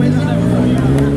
Talvez até.